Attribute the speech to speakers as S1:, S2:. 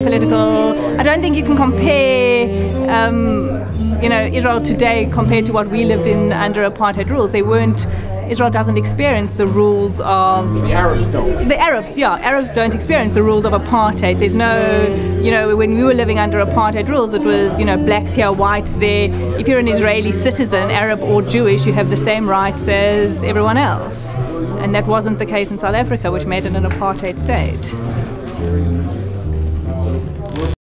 S1: political. I don't think you can compare, um, you know, Israel today compared to what we lived in under apartheid rules. They weren't. Israel doesn't experience the rules of
S2: the Arabs don't.
S1: The Arabs, yeah, Arabs don't experience the rules of apartheid. There's no, you know, when we were living under apartheid rules, it was, you know, blacks here, whites there. If you're an Israeli citizen, Arab or Jewish, you have the same rights as everyone else, and that wasn't the case in South Africa, which made it an apartheid state.